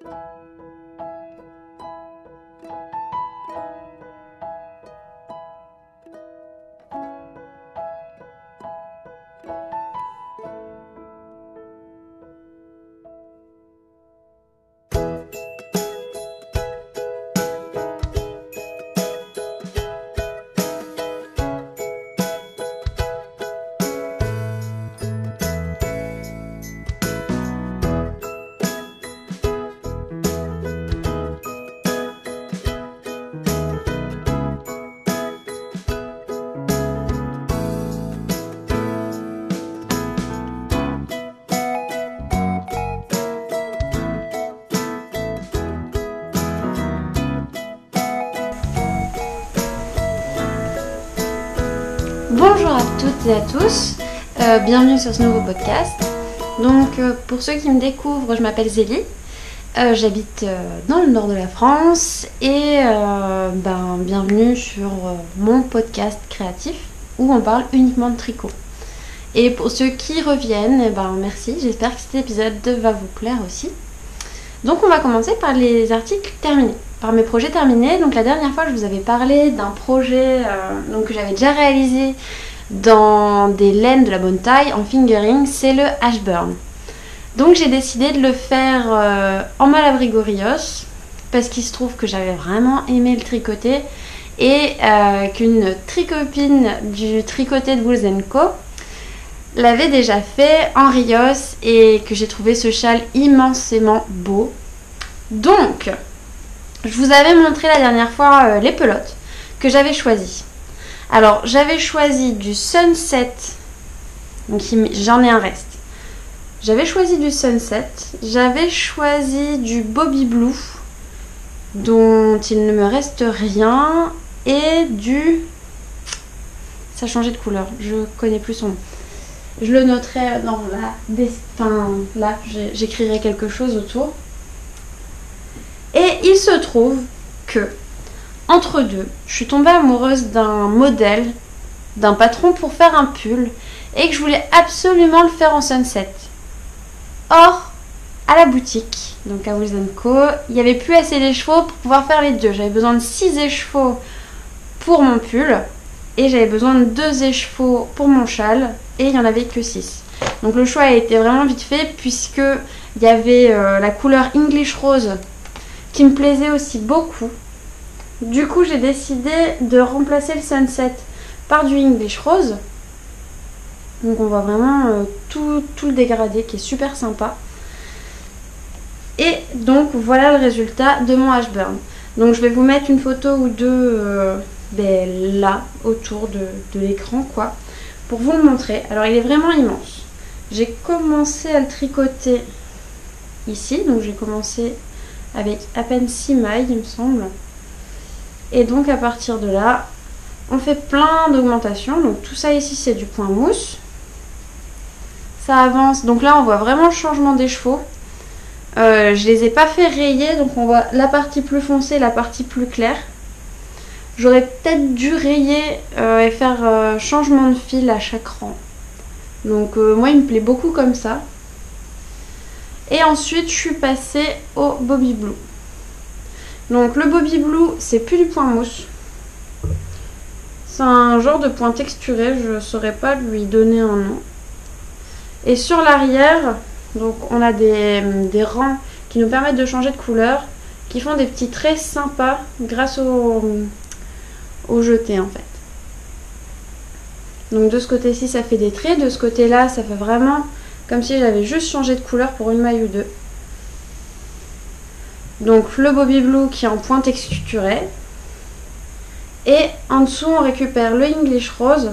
you toutes à tous, euh, bienvenue sur ce nouveau podcast. Donc euh, pour ceux qui me découvrent, je m'appelle Zélie, Euh, j'habite dans le nord de la France et ben, bienvenue sur mon podcast créatif où on parle uniquement de tricot. Et pour ceux qui reviennent, eh ben, merci, j'espère que cet épisode va vous plaire aussi. Donc on va commencer par les articles terminés, par mes projets terminés. Donc la dernière fois je vous avais parlé d'un projet donc, que j'avais déjà réalisé dans des laines de la bonne taille en fingering, c'est le Ashburn. Donc j'ai décidé de le faire euh, en Malabrigorios parce qu'il se trouve que j'avais vraiment aimé le tricoter et euh, qu'une tricopine du tricoté de Wools l'avait déjà fait en Rios et que j'ai trouvé ce châle immensément beau. Donc, je vous avais montré la dernière fois euh, les pelotes que j'avais choisies. Alors, j'avais choisi du Sunset, donc j'en ai un reste. J'avais choisi du Sunset, j'avais choisi du Bobby Blue, dont il ne me reste rien, et du... Ça a changé de couleur, je connais plus son nom. Je le noterai dans la des- enfin, là, j'écrirai quelque chose autour. Et il se trouve que entre deux, je suis tombée amoureuse d'un modèle, d'un patron pour faire un pull et que je voulais absolument le faire en sunset. Or, à la boutique, donc à Wilson Co, il n'y avait plus assez d'écheveaux pour pouvoir faire les deux. J'avais besoin de 6 écheveaux pour mon pull et j'avais besoin de 2 écheveaux pour mon châle et il n'y en avait que 6. Donc le choix a été vraiment vite fait puisque il y avait euh, la couleur English Rose qui me plaisait aussi beaucoup. Du coup, j'ai décidé de remplacer le Sunset par du English Rose. Donc on voit vraiment euh, tout, le dégradé qui est super sympa. Et donc voilà le résultat de mon Ashburn. Donc je vais vous mettre une photo ou deux euh, ben, là autour de, de l'écran quoi pour vous le montrer. Alors il est vraiment immense. J'ai commencé à le tricoter ici, donc j'ai commencé avec à peine 6 mailles il me semble. Et donc à partir de là, on fait plein d'augmentations. Donc tout ça ici c'est du point mousse. Ça avance. Donc là on voit vraiment le changement des chevaux. Euh, je les ai pas fait rayer, donc on voit la partie plus foncée, la partie plus claire. J'aurais peut-être dû rayer euh, et faire euh, changement de fil à chaque rang. Donc moi il me plaît beaucoup comme ça. Et ensuite je suis passée au Bobby Blue. Donc le Bobby Blue c'est plus du point mousse. C'est un genre de point texturé, je saurais pas lui donner un nom. Et sur l'arrière, donc on a des, des rangs qui nous permettent de changer de couleur, qui font des petits traits sympas grâce au, au jeté en fait. Donc de ce côté-ci ça fait des traits, de ce côté-là ça fait vraiment comme si j'avais juste changé de couleur pour une maille ou deux. Donc le Bobby Blue qui est en point texturé. Et en dessous on récupère le English Rose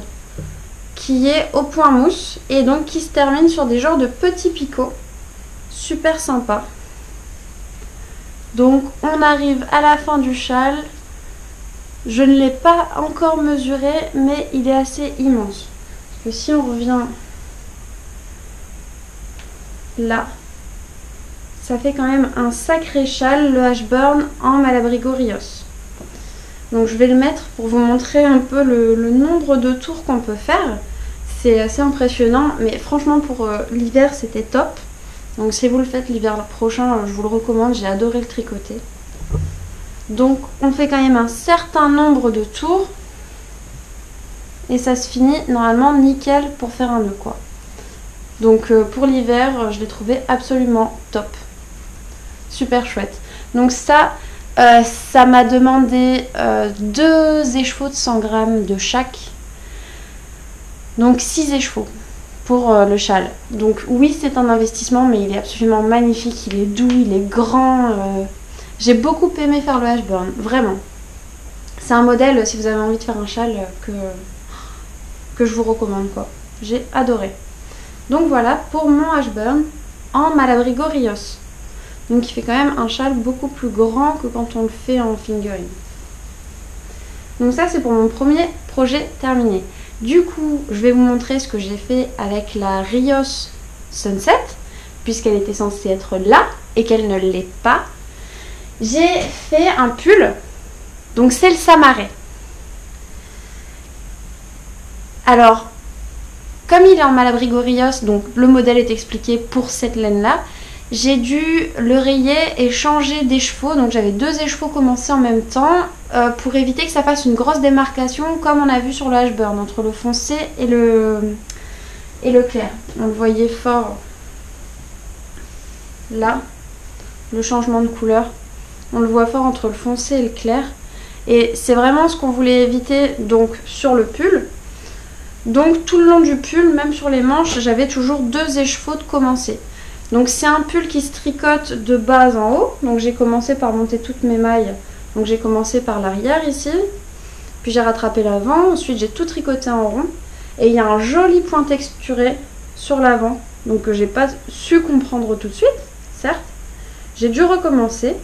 qui est au point mousse et donc qui se termine sur des genres de petits picots. Super sympa. Donc on arrive à la fin du châle. Je ne l'ai pas encore mesuré mais il est assez immense. Parce que si on revient là, ça fait quand même un sacré châle, le Ashburn en Malabrigo Rios. Donc je vais le mettre pour vous montrer un peu le, nombre de tours qu'on peut faire. C'est assez impressionnant, mais franchement pour euh, l'hiver c'était top. Donc si vous le faites l'hiver prochain, je vous le recommande, j'ai adoré le tricoter. Donc on fait quand même un certain nombre de tours. Et ça se finit normalement nickel pour faire un nœud quoi. Donc euh, pour l'hiver, je l'ai trouvé absolument top. Super chouette. Donc ça, euh, ça m'a demandé euh, deux écheveaux de 100 grammes de chaque. Donc 6 écheveaux pour le châle. Donc oui, c'est un investissement, mais il est absolument magnifique. Il est doux, il est grand. J'ai beaucoup aimé faire le Ashburn, vraiment. C'est un modèle, si vous avez envie de faire un châle, que, je vous recommande. J'ai adoré. Donc voilà pour mon Ashburn en Malabrigo Rios. Donc il fait quand même un châle beaucoup plus grand que quand on le fait en fingering. Donc ça c'est pour mon premier projet terminé. Du coup, je vais vous montrer ce que j'ai fait avec la Rios Sunset, puisqu'elle était censée être là et qu'elle ne l'est pas. J'ai fait un pull, donc c'est le Samaré. Alors, comme il est en Malabrigorios, donc le modèle est expliqué pour cette laine-là, j'ai dû le rayer et changer d'écheveau. Donc j'avais deux écheveaux commencés en même temps euh, pour éviter que ça fasse une grosse démarcation comme on a vu sur le Ashburn entre le foncé et le, et le clair. On le voyait fort là, le changement de couleur. On le voit fort entre le foncé et le clair. Et c'est vraiment ce qu'on voulait éviter donc sur le pull. Donc tout le long du pull, même sur les manches, j'avais toujours deux écheveaux de commencer. Donc c'est un pull qui se tricote de bas en haut. Donc j'ai commencé par monter toutes mes mailles. Donc j'ai commencé par l'arrière ici. Puis j'ai rattrapé l'avant. Ensuite j'ai tout tricoté en rond. Et il y a un joli point texturé sur l'avant. Donc que j'ai pas su comprendre tout de suite, certes. J'ai dû recommencer.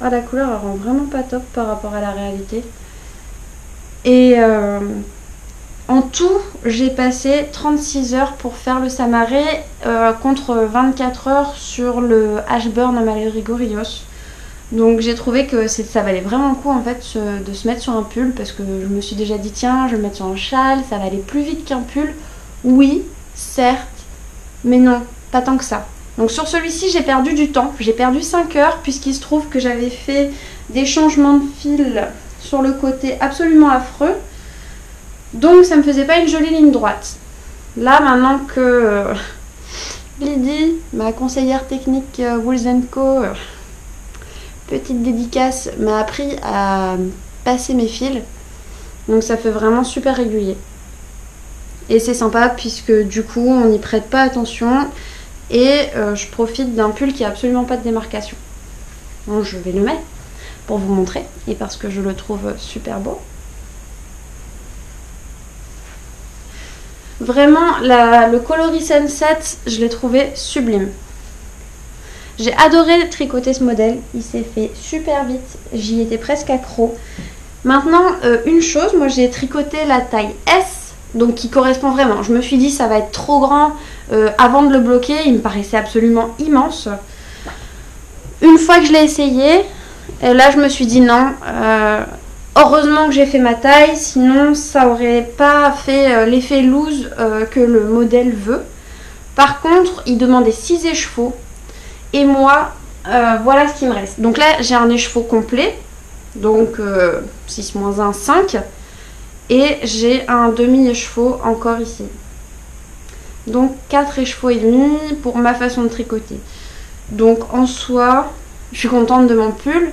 Ah la couleur elle rend vraiment pas top par rapport à la réalité. Et... Euh, en tout, j'ai passé 36 heures pour faire le Samaré euh, contre 24 heures sur le Ashburn Rios. Donc j'ai trouvé que ça valait vraiment le coup en fait de se mettre sur un pull parce que je me suis déjà dit tiens je vais me mettre sur un châle, ça va aller plus vite qu'un pull. Oui, certes, mais non, pas tant que ça. Donc sur celui-ci j'ai perdu du temps, j'ai perdu 5 heures puisqu'il se trouve que j'avais fait des changements de fil sur le côté absolument affreux. Donc ça me faisait pas une jolie ligne droite. Là maintenant que euh, Lydie, ma conseillère technique euh, Co, euh, petite dédicace, m'a appris à passer mes fils. Donc ça fait vraiment super régulier. Et c'est sympa puisque du coup on n'y prête pas attention et je profite d'un pull qui a absolument pas de démarcation. Donc je vais le mettre pour vous montrer et parce que je le trouve super beau. Vraiment, le coloris Sunset, je l'ai trouvé sublime. J'ai adoré tricoter ce modèle. Il s'est fait super vite. J'y étais presque accro. Maintenant, euh, une chose, moi j'ai tricoté la taille S, donc qui correspond vraiment. Je me suis dit ça va être trop grand euh, avant de le bloquer. Il me paraissait absolument immense. Une fois que je l'ai essayé, là je me suis dit non. Euh, Heureusement que j'ai fait ma taille, sinon ça aurait pas fait euh, l'effet loose euh, que le modèle veut. Par contre, il demandait 6 écheveaux et moi, euh, voilà ce qui me reste. Donc là, j'ai un écheveau complet, donc 6 moins 1, 5. Et j'ai un demi-écheveau encore ici. Donc 4 écheveaux et demi pour ma façon de tricoter. Donc en soi, je suis contente de mon pull.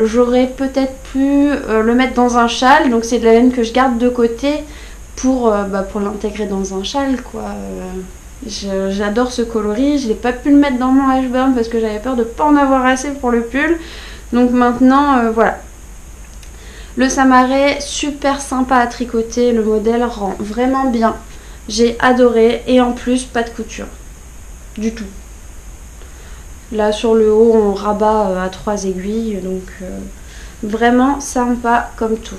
J'aurais peut-être pu euh, le mettre dans un châle, donc c'est de la laine que je garde de côté pour, euh, bah, l'intégrer dans un châle quoi. Euh, j'adore ce coloris, je n'ai pas pu le mettre dans mon Ashburn parce que j'avais peur de ne pas en avoir assez pour le pull. Donc maintenant, voilà. Le Samaré, super sympa à tricoter, le modèle rend vraiment bien. J'ai adoré et en plus, pas de couture. Du tout. Là sur le haut on rabat euh, à trois aiguilles donc euh, vraiment sympa comme tout.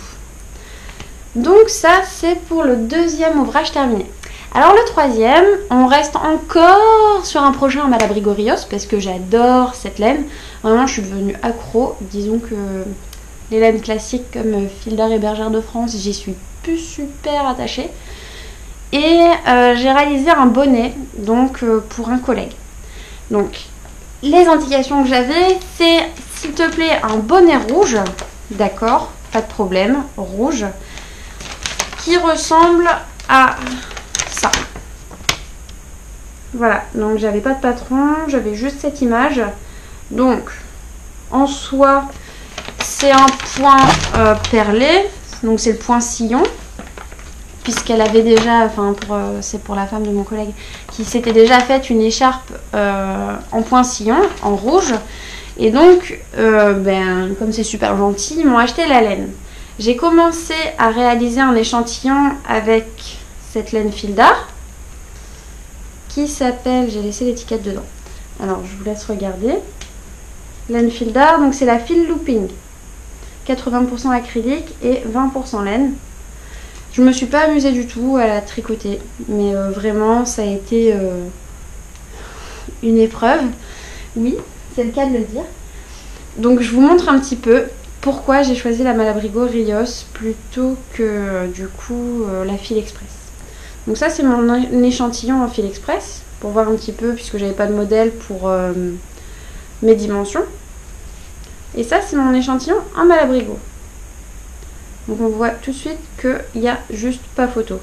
Donc ça c'est pour le deuxième ouvrage terminé. Alors le troisième, on reste encore sur un projet en Malabrigorios parce que j'adore cette laine. Vraiment je suis devenue accro. Disons que les laines classiques comme Fildar et Bergère de France, j'y suis plus super attachée. Et euh, j'ai réalisé un bonnet donc euh, pour un collègue. Donc les indications que j'avais, c'est s'il te plaît un bonnet rouge, d'accord, pas de problème, rouge, qui ressemble à ça. Voilà, donc j'avais pas de patron, j'avais juste cette image. Donc, en soi, c'est un point euh, perlé, donc c'est le point sillon, puisqu'elle avait déjà, enfin euh, c'est pour la femme de mon collègue, qui s'était déjà faite une écharpe euh, en point sillon, en rouge. Et donc, ben, comme c'est super gentil, ils m'ont acheté la laine. J'ai commencé à réaliser un échantillon avec cette laine fil d'art qui s'appelle, j'ai laissé l'étiquette dedans. Alors je vous laisse regarder. Laine fil d'art, donc c'est la fil looping. 80% acrylique et 20% laine. Je me suis pas amusée du tout à la tricoter, mais euh, vraiment ça a été euh, une épreuve. Oui, c'est le cas de le dire. Donc je vous montre un petit peu pourquoi j'ai choisi la Malabrigo Rios plutôt que du coup euh, la fil express. Donc ça c'est mon échantillon en fil express pour voir un petit peu puisque j'avais pas de modèle pour mes dimensions. Et ça c'est mon échantillon en Malabrigo. Donc on voit tout de suite qu'il n'y a juste pas photo.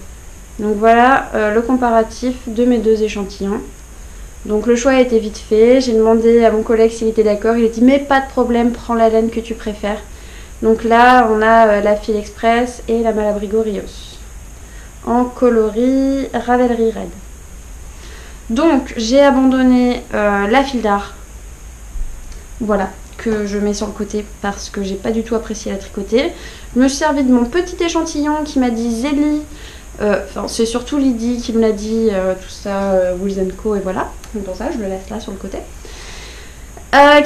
Donc voilà euh, le comparatif de mes deux échantillons. Donc le choix a été vite fait. J'ai demandé à mon collègue s'il était d'accord. Il a dit mais pas de problème, prends la laine que tu préfères. Donc là on a euh, la file express et la Malabrigo Rios en coloris Ravelry Red. Donc j'ai abandonné euh, la file d'art. Voilà, que je mets sur le côté parce que j'ai pas du tout apprécié la tricoter. Je me suis servi de mon petit échantillon qui m'a dit Zélie. Euh, enfin, c'est surtout Lydie qui me l'a dit, euh, tout ça, Wills Co. et voilà. Donc pour ça, je le laisse là sur le côté.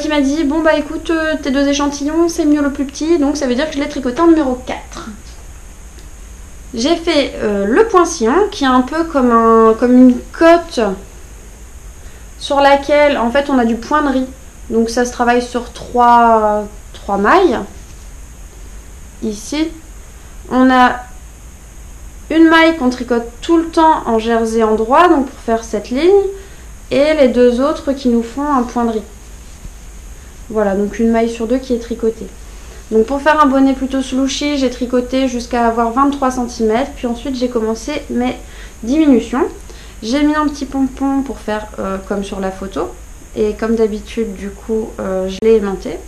qui m'a dit Bon, bah écoute, tes deux échantillons, c'est mieux le plus petit, donc ça veut dire que je l'ai tricoté en numéro 4. J'ai fait euh, le pointillon qui est un peu comme, comme une cote sur laquelle en fait on a du point de riz. Donc ça se travaille sur trois, trois mailles. Ici, on a une maille qu'on tricote tout le temps en jersey endroit, donc pour faire cette ligne, et les deux autres qui nous font un point de riz. Voilà, donc une maille sur deux qui est tricotée. Donc pour faire un bonnet plutôt slouchy, j'ai tricoté jusqu'à avoir 23 cm. Puis ensuite j'ai commencé mes diminutions. J'ai mis un petit pompon pour faire euh, comme sur la photo. Et comme d'habitude du coup euh, je l'ai aimanté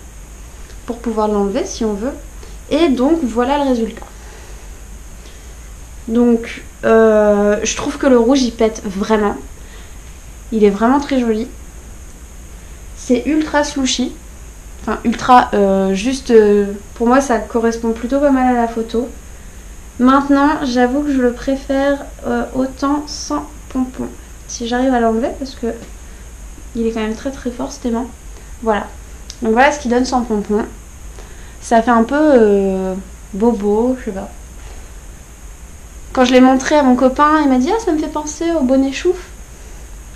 pour pouvoir l'enlever si on veut. Et donc voilà le résultat. Donc euh, je trouve que le rouge il pète vraiment. Il est vraiment très joli. C'est ultra slouchy ultra euh, juste pour moi ça correspond plutôt pas mal à la photo maintenant j'avoue que je le préfère autant sans pompon si j'arrive à l'enlever parce que il est quand même très très fort cet aimant voilà. Donc voilà ce qui donne sans pompon. Ça fait un peu bobo je sais pas. Quand je l'ai montré à mon copain il m'a dit ah ça me fait penser au bonnet chouf.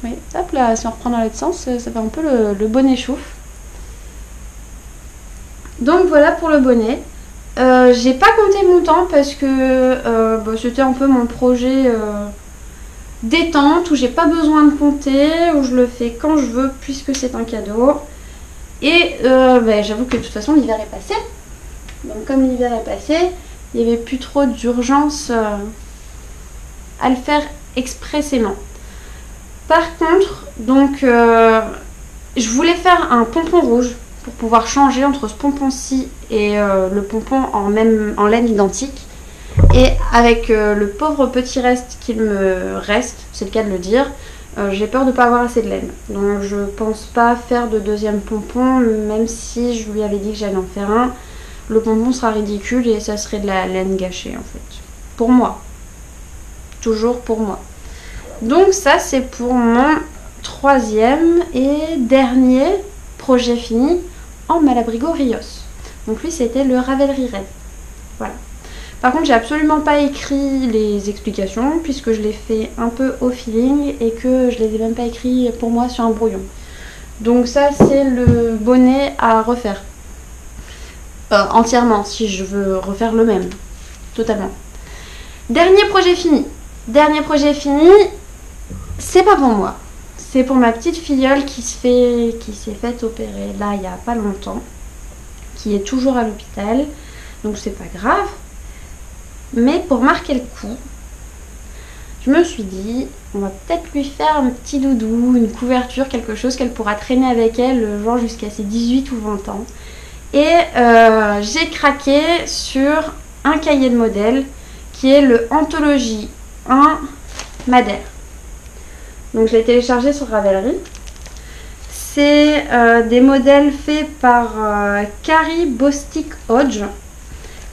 Oui hop là si on reprend dans l'autre sens ça fait un peu le, bonnet chouf. Donc voilà pour le bonnet. Euh, j'ai pas compté mon temps parce que euh, bah, c'était un peu mon projet euh, détente où j'ai pas besoin de compter, où je le fais quand je veux puisque c'est un cadeau. Et bah, j'avoue que de toute façon l'hiver est passé. Donc comme l'hiver est passé, il n'y avait plus trop d'urgence à le faire expressément. Par contre, donc je voulais faire un pompon rouge pour pouvoir changer entre ce pompon-ci et euh, le pompon en, même, en laine identique. Et avec euh, le pauvre petit reste qu'il me reste, c'est le cas de le dire, euh, j'ai peur de ne pas avoir assez de laine. Donc je pense pas faire de deuxième pompon, même si je lui avais dit que j'allais en faire un. Le pompon sera ridicule et ça serait de la laine gâchée en fait. Pour moi. Toujours pour moi. Donc ça c'est pour mon troisième et dernier projet fini en Malabrigo Rios. Donc lui c'était le Ravelry Red. Voilà. Par contre j'ai absolument pas écrit les explications puisque je l'ai fait un peu au feeling et que je les ai même pas écrits pour moi sur un brouillon. Donc ça c'est le bonnet à refaire. Euh, entièrement si je veux refaire le même. Totalement. Dernier projet fini. Dernier projet fini, c'est pas pour moi. C'est pour ma petite filleule qui qui s'est fait opérer là il y a pas longtemps, qui est toujours à l'hôpital, donc c'est pas grave. Mais pour marquer le coup, je me suis dit, on va peut-être lui faire un petit doudou, une couverture, quelque chose qu'elle pourra traîner avec elle, genre jusqu'à ses 18 ou 20 ans. Et euh, j'ai craqué sur un cahier de modèle qui est le Anthologie 1 Madère. Donc je l'ai téléchargé sur Ravelry. C'est euh, des modèles faits par euh, Carrie Bostic Hodge.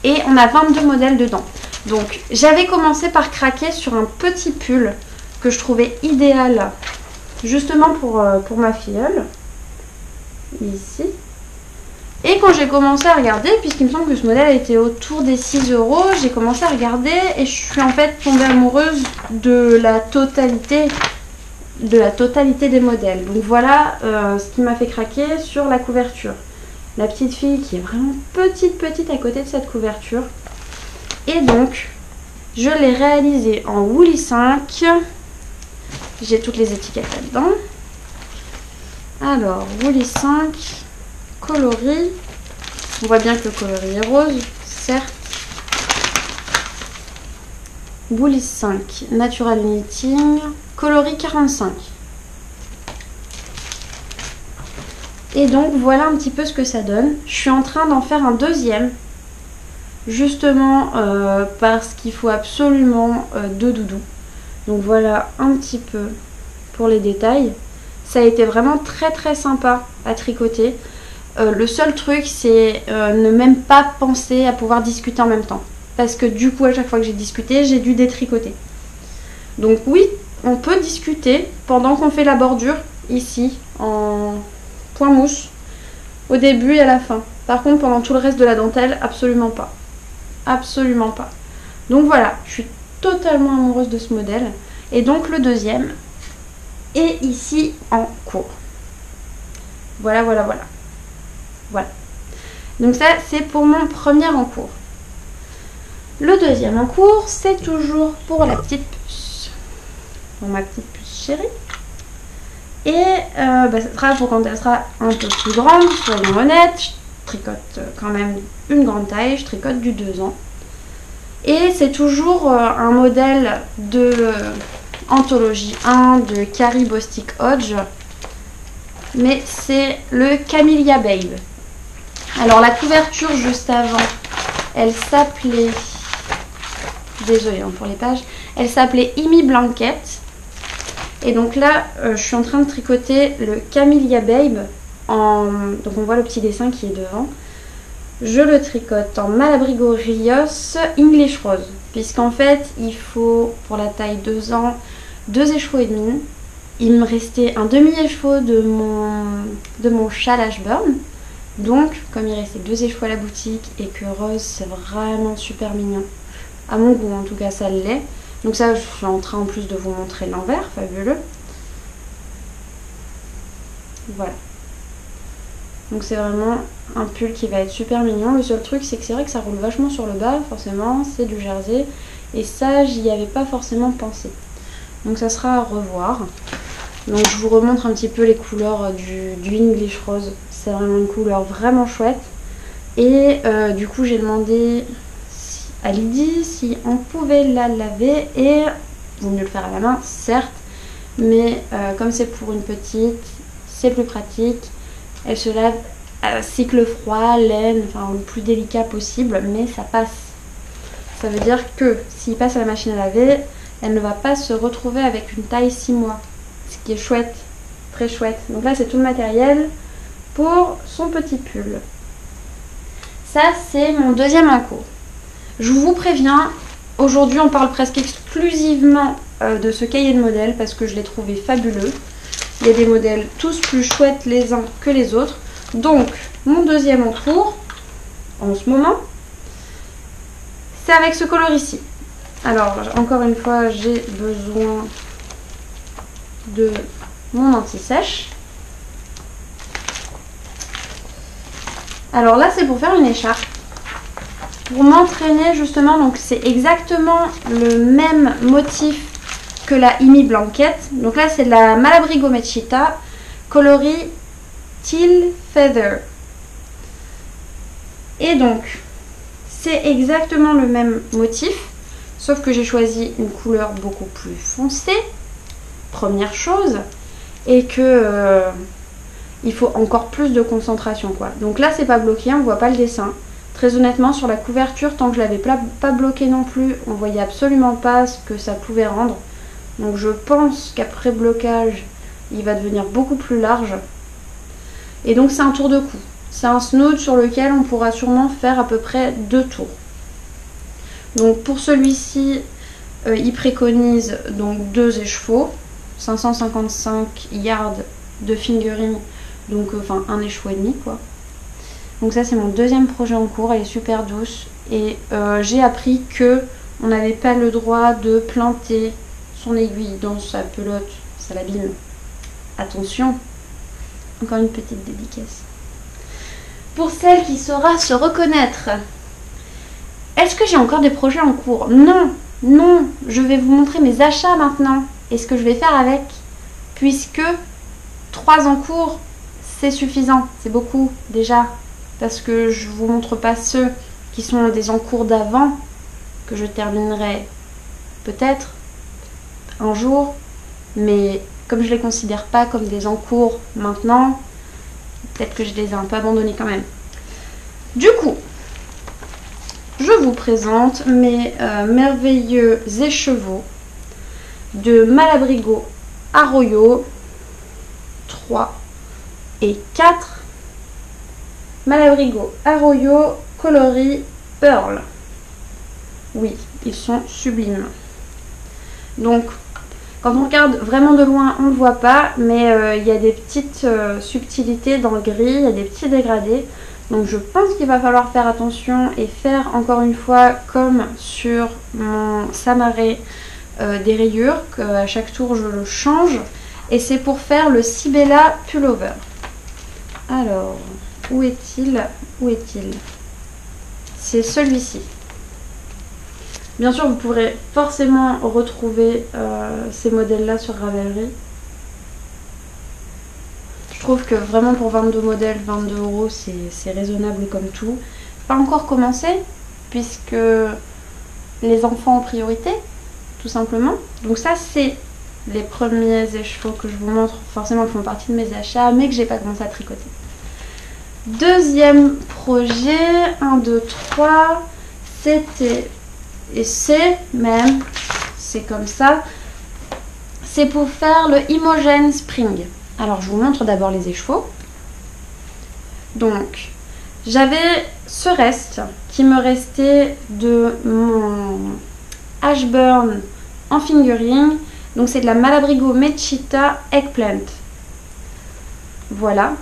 Et on a 22 modèles dedans. Donc j'avais commencé par craquer sur un petit pull que je trouvais idéal justement pour, euh, pour ma filleule. Ici. Et quand j'ai commencé à regarder, puisqu'il me semble que ce modèle était autour des 6 euros, j'ai commencé à regarder et je suis en fait tombée amoureuse de la totalité de la totalité des modèles. Donc voilà euh, ce qui m'a fait craquer sur la couverture. La petite fille qui est vraiment petite petite à côté de cette couverture. Et donc, je l'ai réalisé en Woolly 5. J'ai toutes les étiquettes là-dedans. Alors, Woolly 5, coloris. On voit bien que le coloris est rose, certes. Woolly 5, Natural Knitting, coloris 45. Et donc voilà un petit peu ce que ça donne. Je suis en train d'en faire un deuxième justement euh, parce qu'il faut absolument euh, deux doudous. Donc voilà un petit peu pour les détails. Ça a été vraiment très très sympa à tricoter. Euh, le seul truc c'est ne même pas penser à pouvoir discuter en même temps. Parce que du coup à chaque fois que j'ai discuté j'ai dû détricoter. Donc oui on peut discuter pendant qu'on fait la bordure ici en point mousse au début et à la fin. Par contre pendant tout le reste de la dentelle absolument pas. Absolument pas. Donc voilà, je suis totalement amoureuse de ce modèle. Et donc le deuxième est ici en cours. Voilà, voilà, voilà. Voilà. Donc ça, c'est pour mon premier en cours. Le deuxième en cours, c'est toujours pour la petite puce. Pour ma petite puce chérie. Et euh, bah, ça sera pour quand elle sera un peu plus grande, soyons honnêtes tricote euh, quand même une grande taille, je tricote du 2 ans. Et c'est toujours euh, un modèle de euh, Anthologie 1 de Carrie Bostic Hodge. Mais c'est le Camellia Babe. Alors la couverture juste avant, elle s'appelait... Désolée hein, pour les pages. Elle s'appelait Imi Blanket. Et donc là, je suis en train de tricoter le Camellia Babe donc on voit le petit dessin qui est devant. Je le tricote en Malabrigo Rios English Rose. Puisqu'en fait, il faut pour la taille 2 ans, 2 écheveaux et demi. Il me restait un demi-écheveau de mon, de mon. Donc, comme il restait deux écheveaux à la boutique et que rose, c'est vraiment super mignon. À mon goût, en tout cas, ça l'est. Donc ça, je suis en train en plus de vous montrer l'envers, fabuleux. Voilà. Donc c'est vraiment un pull qui va être super mignon. Le seul truc c'est que c'est vrai que ça roule vachement sur le bas, forcément, c'est du jersey. Et ça, j'y avais pas forcément pensé. Donc ça sera à revoir. Donc je vous remontre un petit peu les couleurs du, English Rose. C'est vraiment une couleur vraiment chouette. Et euh, du coup j'ai demandé à Lydie si on pouvait la laver. Et vaut mieux le faire à la main, certes. Mais euh, comme c'est pour une petite, c'est plus pratique. Elle se lave à cycle froid, laine, enfin le plus délicat possible, mais ça passe. Ça veut dire que s'il passe à la machine à laver, elle ne va pas se retrouver avec une taille 6 mois. Ce qui est chouette, très chouette. Donc là, c'est tout le matériel pour son petit pull. Ça, c'est mon deuxième encours. Je vous préviens, aujourd'hui, on parle presque exclusivement euh, de ce cahier de modèle parce que je l'ai trouvé fabuleux. Il y a des modèles tous plus chouettes les uns que les autres. Donc, mon deuxième encours, en ce moment, c'est avec ce color ici. Alors, encore une fois, j'ai besoin de mon anti-sèche. Alors là, c'est pour faire une écharpe. pour m'entraîner justement, donc c'est exactement le même motif que la Imi Blanquette. Donc là, c'est de la Malabrigo Mechita, coloris Teal Feather. Et donc, c'est exactement le même motif, sauf que j'ai choisi une couleur beaucoup plus foncée, première chose, et que euh, il faut encore plus de concentration quoi. Donc là c'est pas bloqué, on voit pas le dessin. Très honnêtement sur la couverture, tant que je l'avais pas bloqué non plus, on voyait absolument pas ce que ça pouvait rendre. Donc je pense qu'après blocage, il va devenir beaucoup plus large. Et donc c'est un tour de cou. C'est un snood sur lequel on pourra sûrement faire à peu près deux tours. Donc pour celui-ci, euh, il préconise donc deux écheveaux, 555 yards de fingering, donc euh, enfin un écheveau et demi quoi. Donc ça c'est mon deuxième projet en cours, elle est super douce et euh, j'ai appris que on n'avait pas le droit de planter son aiguille dans sa pelote, ça l'abîme. Attention, encore une petite dédicace. Pour celle qui saura se reconnaître, est-ce que j'ai encore des projets en cours? Non, non, je vais vous montrer mes achats maintenant et ce que je vais faire avec, puisque trois en cours, c'est suffisant, c'est beaucoup déjà, parce que je vous montre pas ceux qui sont des encours d'avant, que je terminerai peut-être un jour, mais comme je les considère pas comme des encours maintenant, peut-être que je les ai un peu abandonnés quand même. Du coup, je vous présente mes euh, merveilleux écheveaux de Malabrigo Arroyo 3 et 4 Malabrigo Arroyo Coloris Pearl. Oui, ils sont sublimes. Donc, quand on regarde vraiment de loin, on ne le voit pas, mais euh, il y a des petites euh, subtilités dans le gris, il y a des petits dégradés. Donc je pense qu'il va falloir faire attention et faire encore une fois comme sur mon samaré euh, des rayures, qu'à chaque tour je le change. Et c'est pour faire le Sibella Pullover. Alors, où est-il? Où est-il? C'est celui-ci. Bien sûr, vous pourrez forcément retrouver euh, ces modèles-là sur Ravelry. Je trouve que vraiment pour 22 modèles, 22 euros, c'est raisonnable comme tout. Pas encore commencé, puisque les enfants en priorité, tout simplement. Donc ça, c'est les premiers écheveaux que je vous montre, forcément qui font partie de mes achats, mais que j'ai pas commencé à tricoter. Deuxième projet, 1, 2, 3, c'était et c'est même, c'est comme ça, c'est pour faire le Imogen Spring. Alors je vous montre d'abord les écheveaux. Donc j'avais ce reste qui me restait de mon Ashburn en fingering. Donc c'est de la Malabrigo Mechita Eggplant. Voilà.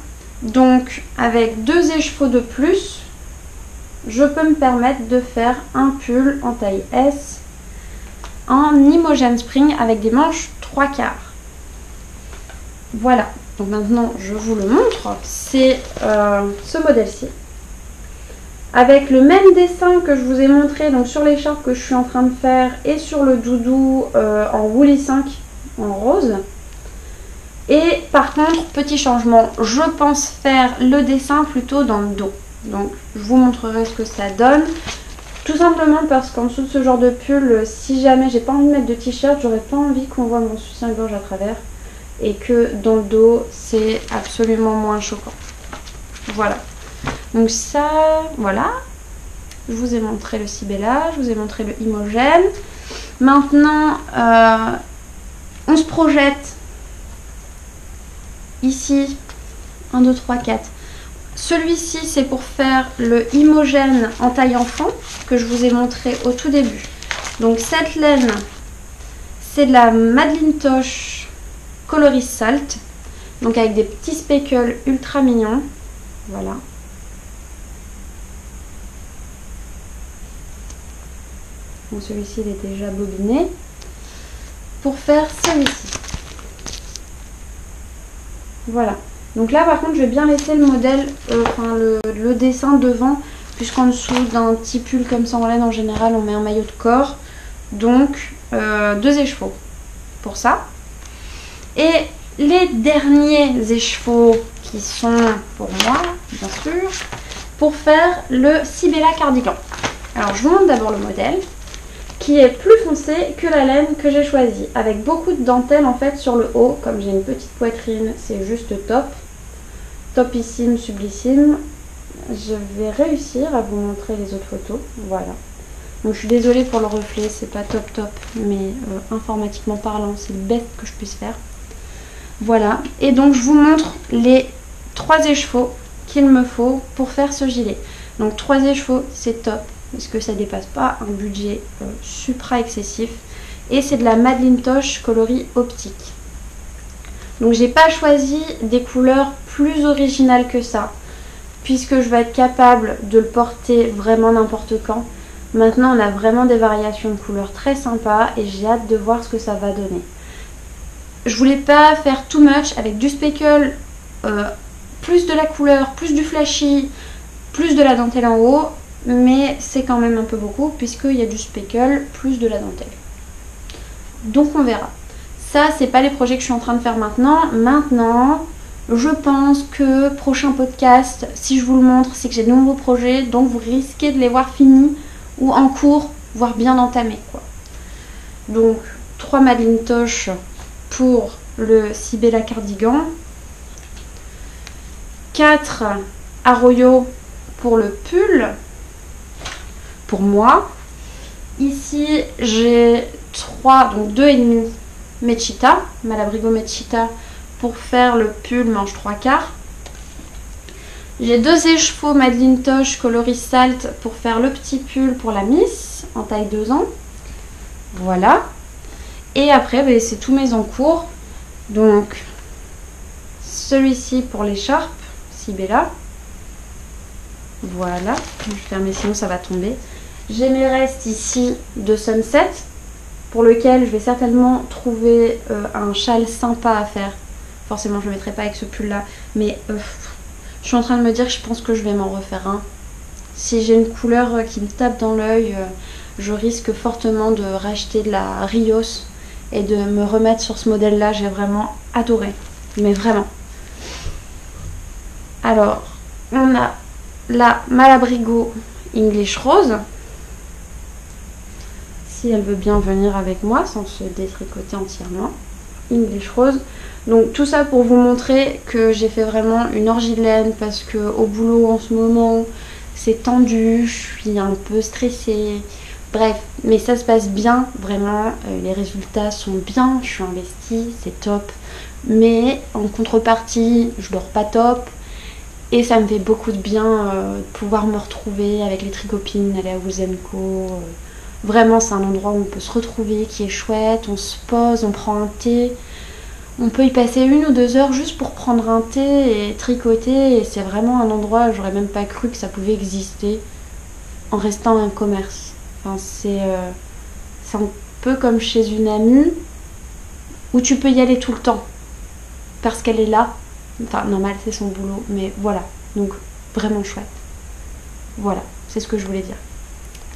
Donc avec deux écheveaux de plus, je peux me permettre de faire un pull en taille S en Imogen Spring avec des manches 3 quarts. Voilà, donc maintenant je vous le montre, c'est euh, ce modèle-ci. Avec le même dessin que je vous ai montré donc sur l'écharpe que je suis en train de faire et sur le doudou euh, en Woolly 5 en rose. Et par contre, petit changement, je pense faire le dessin plutôt dans le dos. Donc je vous montrerai ce que ça donne. Tout simplement parce qu'en dessous de ce genre de pull, si jamais j'ai pas envie de mettre de t-shirt, j'aurais pas envie qu'on voit mon soutien-gorge à travers. Et que dans le dos, c'est absolument moins choquant. Voilà. Donc ça, voilà. Je vous ai montré le Sibella, je vous ai montré le Imogen. Maintenant, euh, on se projette ici. 1, 2, 3, 4. Celui-ci, c'est pour faire le Imogen en taille enfant que je vous ai montré au tout début. Donc cette laine, c'est de la Madeline Tosh Coloris Salt. Donc avec des petits speckles ultra mignons. Voilà. Bon, celui-ci, il est déjà bobiné. Pour faire celui-ci. Voilà. Donc là par contre je vais bien laisser le modèle, euh, enfin le, dessin devant puisqu'en dessous d'un petit pull comme ça en laine en général on met un maillot de corps. Donc euh, deux écheveaux pour ça. Et les derniers écheveaux qui sont pour moi, bien sûr, pour faire le Sibella cardigan. Alors je vous montre d'abord le modèle qui est plus foncé que la laine que j'ai choisie. Avec beaucoup de dentelle en fait sur le haut comme j'ai une petite poitrine c'est juste top. Topissime sublissime. Je vais réussir à vous montrer les autres photos. Voilà. Donc je suis désolée pour le reflet c'est pas top top mais euh, informatiquement parlant c'est le best que je puisse faire. Voilà. Et donc je vous montre les trois écheveaux qu'il me faut pour faire ce gilet. Donc trois écheveaux c'est top parce que ça dépasse pas un budget euh, supra excessif. Et c'est de la Madeline Tosh coloris optique. Donc j'ai pas choisi des couleurs plus originales que ça puisque je vais être capable de le porter vraiment n'importe quand. Maintenant on a vraiment des variations de couleurs très sympas et j'ai hâte de voir ce que ça va donner. Je voulais pas faire too much avec du speckle euh, plus de la couleur, plus du flashy, plus de la dentelle en haut mais c'est quand même un peu beaucoup puisqu'il y a du speckle plus de la dentelle. Donc on verra. Ça, c'est pas les projets que je suis en train de faire maintenant. Maintenant, je pense que prochain podcast, si je vous le montre, c'est que j'ai de nouveaux projets, donc vous risquez de les voir finis ou en cours, voire bien entamés. Donc, 3 Madeline Toche pour le Sibella Cardigan, 4 Arroyo pour le pull, pour moi. Ici, j'ai 3, donc 2,5 Mechita, Malabrigo Mechita, pour faire le pull manche 3 quarts. J'ai deux écheveaux Madeline Toche coloris salt pour faire le petit pull pour la Miss en taille 2 ans. Voilà. Et après, ben, c'est tous mes encours. Donc, celui-ci pour l'écharpe, Sibella. Voilà. Je vais fermer sinon ça va tomber. J'ai mes restes ici de Sunset pour lequel je vais certainement trouver euh, un châle sympa à faire. Forcément, je ne le mettrai pas avec ce pull-là. Mais euh, je suis en train de me dire que je pense que je vais m'en refaire un. Si j'ai une couleur euh, qui me tape dans l'œil, je risque fortement de racheter de la Rios et de me remettre sur ce modèle-là. J'ai vraiment adoré. Mais vraiment. Alors, on a la Malabrigo English Rose si elle veut bien venir avec moi sans se détricoter entièrement. English Rose. Donc tout ça pour vous montrer que j'ai fait vraiment une orgie parce que au boulot en ce moment c'est tendu, je suis un peu stressée. Bref, mais ça se passe bien, vraiment, euh, les résultats sont bien, je suis investie, c'est top. Mais en contrepartie, je dors pas top, et ça me fait beaucoup de bien euh, de pouvoir me retrouver avec les tricopines, aller à Wuzenko, euh, Vraiment, c'est un endroit où on peut se retrouver, qui est chouette. On se pose, on prend un thé. On peut y passer une ou deux heures juste pour prendre un thé et tricoter. Et c'est vraiment un endroit, j'aurais même pas cru que ça pouvait exister en restant un commerce. Enfin, c'est euh, un peu comme chez une amie où tu peux y aller tout le temps parce qu'elle est là. Enfin, normal, c'est son boulot, mais voilà. Donc, vraiment chouette. Voilà, c'est ce que je voulais dire.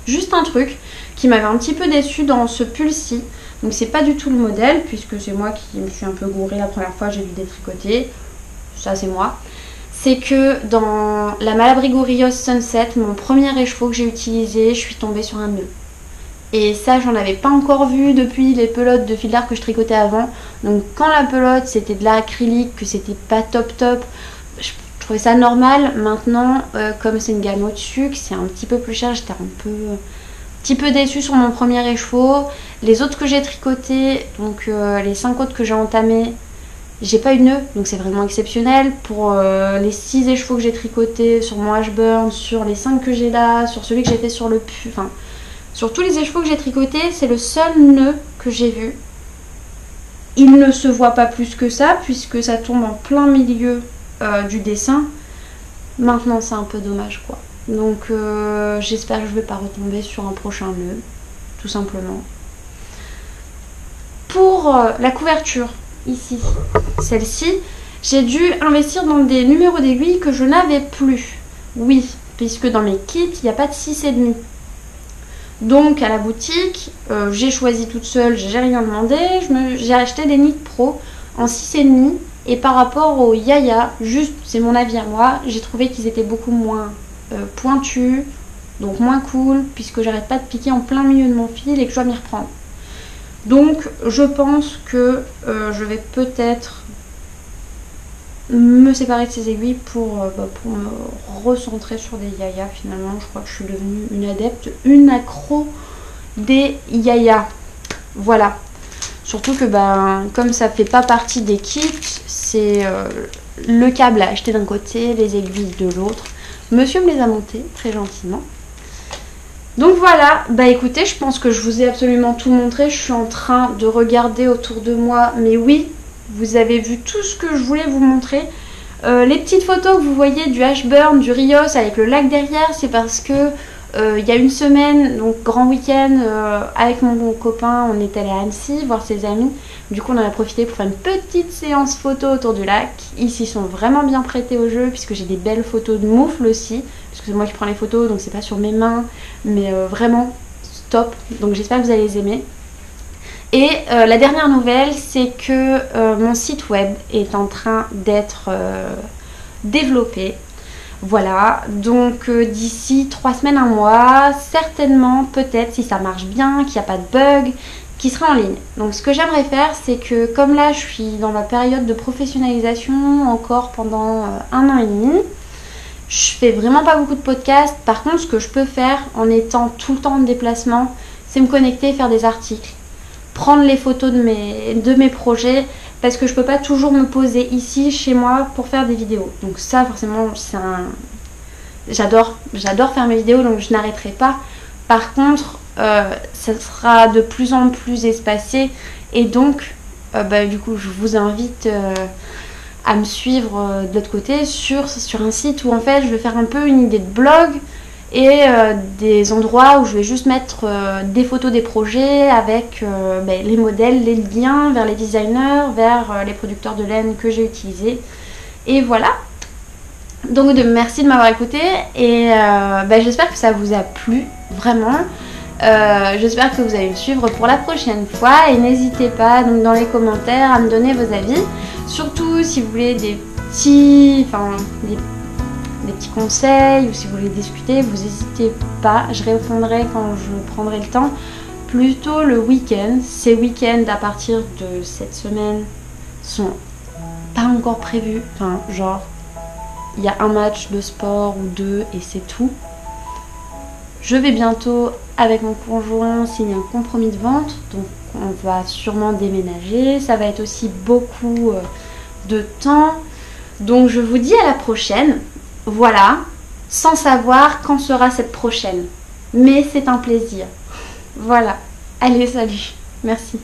Juste un truc qui m'avait un petit peu déçu dans ce pull-ci. Donc c'est pas du tout le modèle puisque c'est moi qui me suis un peu gourée la première fois, j'ai dû détricoter. Ça c'est moi. C'est que dans la Malabrigo Rios Sunset, mon premier écheveau que j'ai utilisé, je suis tombée sur un nœud. Et ça, j'en avais pas encore vu depuis les pelotes de fil d'art que je tricotais avant. Donc quand la pelote c'était de l'acrylique, que c'était pas top top, je trouvais ça normal. Maintenant, euh, comme c'est une gamme au-dessus, que c'est un petit peu plus cher, j'étais un peu, petit peu déçue sur mon premier écheveau. Les autres que j'ai tricotés, donc euh, les 5 autres que j'ai entamés, j'ai pas eu de nœud, donc c'est vraiment exceptionnel. Pour euh, les 6 écheveaux que j'ai tricotés sur mon Ashburn, sur les 5 que j'ai là, sur celui que j'ai fait sur le pu, enfin, sur tous les écheveaux que j'ai tricotés, c'est le seul nœud que j'ai vu. Il ne se voit pas plus que ça, puisque ça tombe en plein milieu euh, du dessin. Maintenant, c'est un peu dommage, quoi. Donc, euh, j'espère que je vais pas retomber sur un prochain nœud, tout simplement. Pour euh, la couverture, ici, celle-ci, j'ai dû investir dans des numéros d'aiguilles que je n'avais plus. Oui, puisque dans mes kits, il n'y a pas de 6,5. Donc à la boutique, j'ai choisi toute seule, j'ai rien demandé, j'ai acheté des nids pro en 6,5 et par rapport aux Yaya, juste c'est mon avis à moi, j'ai trouvé qu'ils étaient beaucoup moins euh, pointus, donc moins cool, puisque j'arrête pas de piquer en plein milieu de mon fil et que je dois m'y reprendre. Donc je pense que euh, je vais peut-être me séparer de ces aiguilles pour, bah, pour me recentrer sur des yaya finalement. Je crois que je suis devenue une adepte, une accro des yaya. Voilà. Surtout que ben, comme ça fait pas partie des kits, c'est euh, le câble à acheter d'un côté, les aiguilles de l'autre. Monsieur me les a montés très gentiment. Donc voilà, bah écoutez, je pense que je vous ai absolument tout montré. Je suis en train de regarder autour de moi. Mais oui, vous avez vu tout ce que je voulais vous montrer. Euh, les petites photos que vous voyez du Ashburn, du Rios avec le lac derrière, c'est parce que il y a une semaine, donc grand week-end, euh, avec mon copain, on est allé à Annecy voir ses amis. Du coup, on en a profité pour faire une petite séance photo autour du lac. Ils s'y sont vraiment bien prêtés au jeu, puisque j'ai des belles photos de moufles aussi. Parce que c'est moi qui prends les photos, donc c'est pas sur mes mains, mais euh, vraiment top. Donc j'espère que vous allez les aimer. Et la dernière nouvelle, c'est que mon site web est en train d'être développé. Voilà, donc euh, d'ici trois semaines, un mois, certainement, peut-être, si ça marche bien, qu'il n'y a pas de bug, qui sera en ligne. Donc ce que j'aimerais faire, c'est que comme là, je suis dans ma période de professionnalisation encore pendant euh, un an et demi, je fais vraiment pas beaucoup de podcasts. Par contre, ce que je peux faire en étant tout le temps en déplacement, c'est me connecter faire des articles. Prendre les photos de mes projets parce que je peux pas toujours me poser ici chez moi pour faire des vidéos. Donc ça forcément c'est un j'adore j'adore faire mes vidéos donc je n'arrêterai pas. Par contre, euh, ça sera de plus en plus espacé et donc euh, bah, du coup je vous invite euh, à me suivre de l'autre côté sur, sur un site où en fait je vais faire un peu une idée de blog et euh, des endroits où je vais juste mettre euh, des photos des projets avec euh, ben, les modèles, les liens vers les designers, vers les producteurs de laine que j'ai utilisés. Et voilà. Donc merci de m'avoir écouté et ben, j'espère que ça vous a plu vraiment. j'espère que vous allez me suivre pour la prochaine fois et n'hésitez pas donc dans les commentaires à me donner vos avis. Surtout si vous voulez des petits, enfin des petits conseils ou si vous voulez discuter, vous n'hésitez pas. Je répondrai quand je prendrai le temps. Plutôt le week-end. Ces week-ends à partir de cette semaine sont pas encore prévus. Enfin, genre, il y a un match de sport ou deux et c'est tout. Je vais bientôt, avec mon conjoint, signer un compromis de vente. Donc, on va sûrement déménager. Ça va être aussi beaucoup euh, de temps. Donc, je vous dis à la prochaine. Voilà, sans savoir quand sera cette prochaine. Mais c'est un plaisir. Voilà. Allez, salut. Merci.